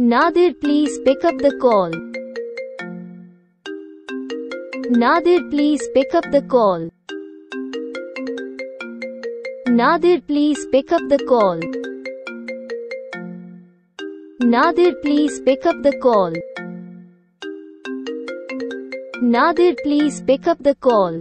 Nadir, please pick up the call. Nadir, please pick up the call. Nadir, please pick up the call. Nadir, please pick up the call. Nadir, please pick up the call.